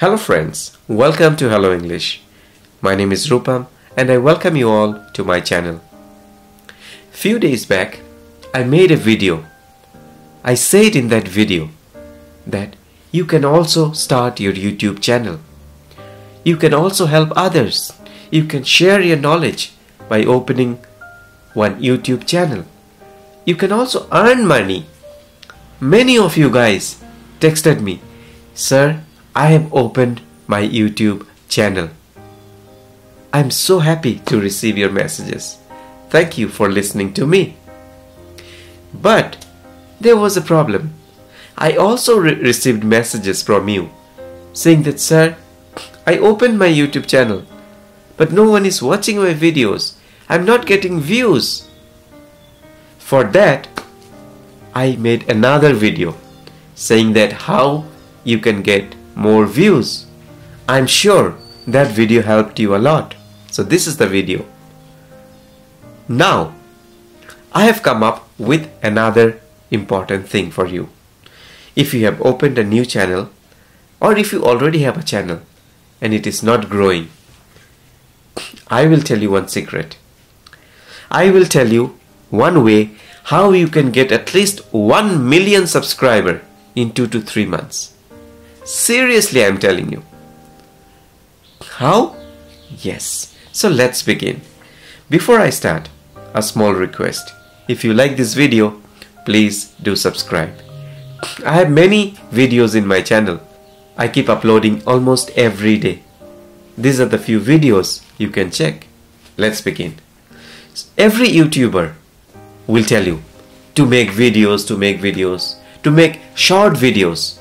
Hello friends, welcome to Hello English. My name is Rupam and I welcome you all to my channel. Few days back, I made a video. I said in that video that you can also start your YouTube channel. You can also help others. You can share your knowledge by opening one YouTube channel. You can also earn money. Many of you guys texted me, Sir, I have opened my YouTube channel. I'm so happy to receive your messages. Thank you for listening to me. But there was a problem. I also re- received messages from you saying that, Sir, I opened my YouTube channel, but no one is watching my videos. I'm not getting views. For that, I made another video saying that how you can get more views. I'm sure that video helped you a lot. So this is the video. Now, I have come up with another important thing for you. If you have opened a new channel or if you already have a channel and it is not growing, I will tell you one secret. I will tell you one way how you can get at least 1 million subscriber in 2 to 3 months. Seriously, I'm telling you. How? Yes. So let's begin. Before I start, a small request. If you like this video, please do subscribe. I have many videos in my channel. I keep uploading almost every day. These are the few videos you can check. Let's begin. Every YouTuber will tell you to make videos, to make videos, to make short videos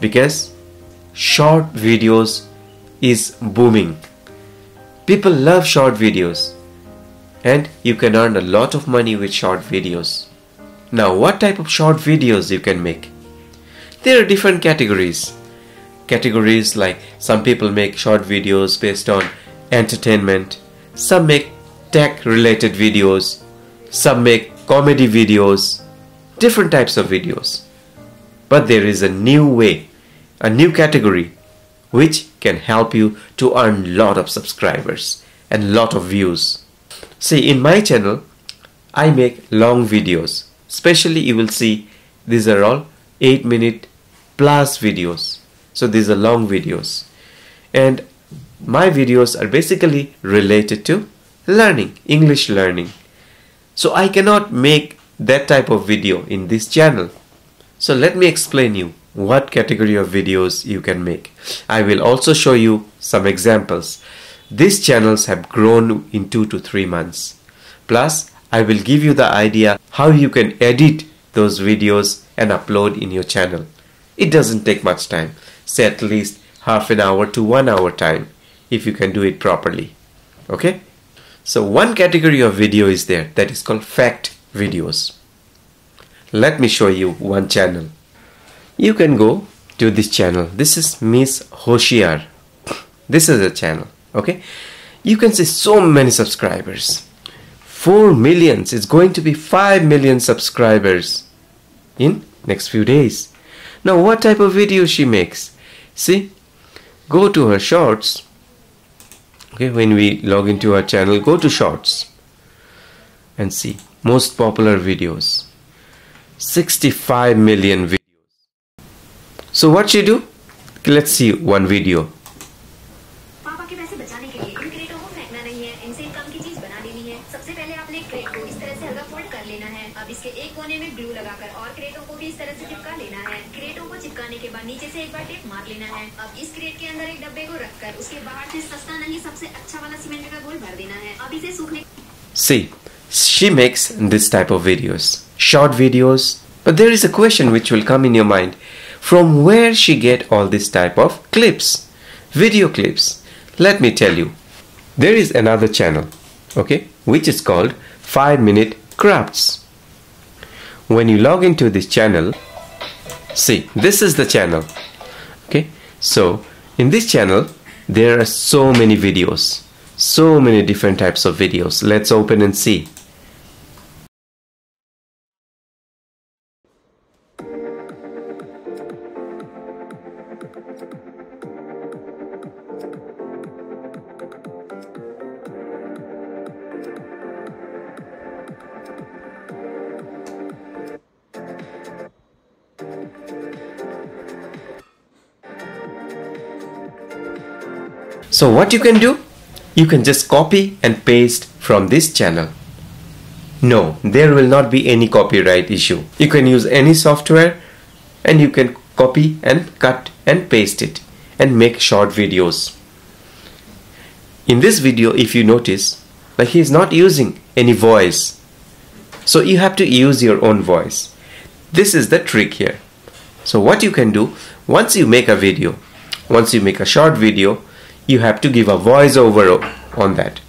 because short videos is booming. People love short videos and you can earn a lot of money with short videos. Now, what type of short videos you can make? There are different categories. Categories like some people make short videos based on entertainment, some make tech related videos, some make comedy videos, different types of videos. But there is a new way, a new category which can help you to earn lot of subscribers and lot of views. See in my channel I make long videos. Especially you will see these are all 8 minute plus videos. So these are long videos. And my videos are basically related to learning, English learning. So I cannot make that type of video in this channel. So let me explain you what category of videos you can make. I will also show you some examples. These channels have grown in 2 to 3 months. Plus, I will give you the idea how you can edit those videos and upload in your channel. It doesn't take much time, say at least half an hour to one hour time if you can do it properly. Okay? So one category of video is there that is called fact videos. Let me show you one channel. You can go to this channel. This is Miss Hoshiar. This is a channel. Okay? You can see so many subscribers. 4 millions. It's going to be 5 million subscribers in next few days. Now what type of video she makes? See? Go to her shorts okay when we log into our channel go to shorts and see most popular videos 65 million videos so what you do? Let's see one video. See, she makes this type of videos, short videos. But there is a question which will come in your mind from where she get all this type of clips video clips? Let me tell you. There is another channel okay which is called 5 minute crafts. When you log into this channel see this is the channel okay? So in this channel there are so many videos so many different types of videos. Let's open and see So what you can do? You can just copy and paste from this channel. No, there will not be any copyright issue. You can use any software and you can copy and cut and paste it and make short videos. In this video, if you notice, like he is not using any voice. So you have to use your own voice. This is the trick here. So what you can do, once you make a video, once you make a short video, you have to give a voice over on that.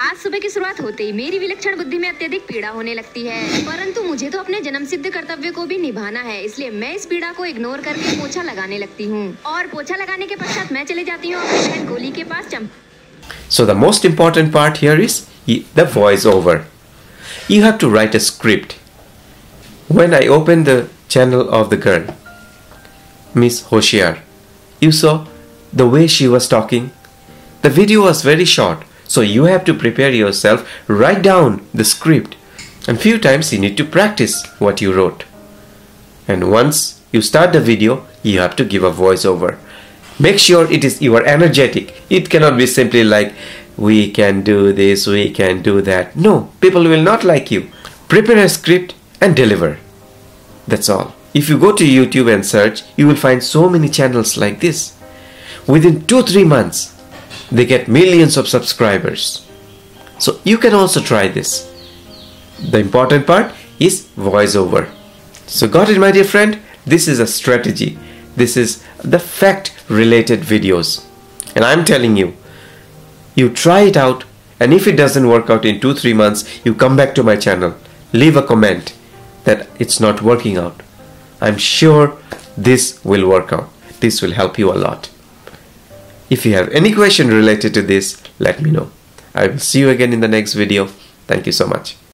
आज सुबह की शुरुआत होते ही मेरी विलक्षण बुद्धि में अत्यधिक पीड़ा होने लगती है परंतु मुझे तो अपने जन्म सिद्ध कर्तव्य को भी निभाना है इसलिए मैं इस पीड़ा को इग्नोर करके पोछा लगाने लगती हूँ और पोछा लगाने के पश्चात मैं चले जाती हूँ अपनी बहन गोली के पास चंप So the most important part here is the voiceover. You have to write a script. When I opened the channel of the girl, Miss Hoshiar, you saw the way she was talking. The video was very short, so you have to prepare yourself, write down the script, and few times you need to practice what you wrote. And once you start the video, you have to give a voiceover. Make sure it is you are energetic. It cannot be simply like we can do this, we can do that. No, people will not like you. Prepare a script and deliver. That's all. If you go to YouTube and search, you will find so many channels like this. Within 2-3 months, they get millions of subscribers. So you can also try this. The important part is voiceover. So got it my dear friend? This is a strategy. This is the fact related videos. And I'm telling you, you try it out and if it doesn't work out in 2-3 months, you come back to my channel. Leave a comment that it's not working out. I'm sure this will work out. This will help you a lot. If you have any question related to this, let me know. I will see you again in the next video. Thank you so much.